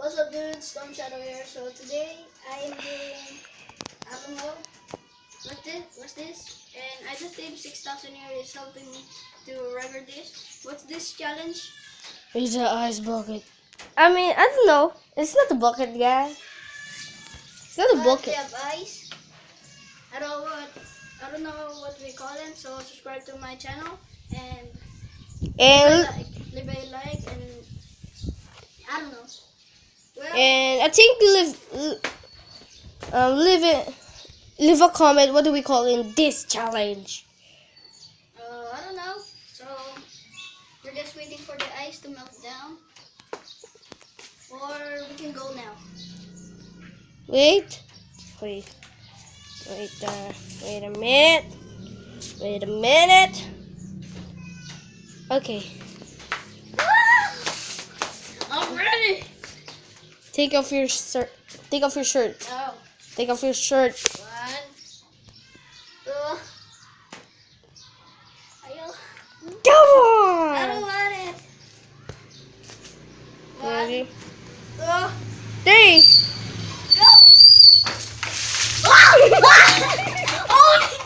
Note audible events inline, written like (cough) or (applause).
What's up dudes, Storm Shadow here. So today I am doing, I don't know, what's this, what's this? And I just did 6,000 here is helping me to record this. What's this challenge? It's an ice bucket. I mean, I don't know. It's not a bucket, guy. It's not a bucket. We have ice. I don't know what, I don't know what we call them. So subscribe to my channel and And like, leave a like and I don't know. Well, and I think live um leave it leave a comment. What do we call in this challenge? Uh, I don't know. So we're just waiting for the ice to melt down, or we can go now. Wait, wait, wait. Uh, wait a minute. Wait a minute. Okay, Take off your shirt. Take off your shirt. No. Take off your shirt. One. Come on! I don't want it. One. Ready? Two. Three. Go. (laughs) oh!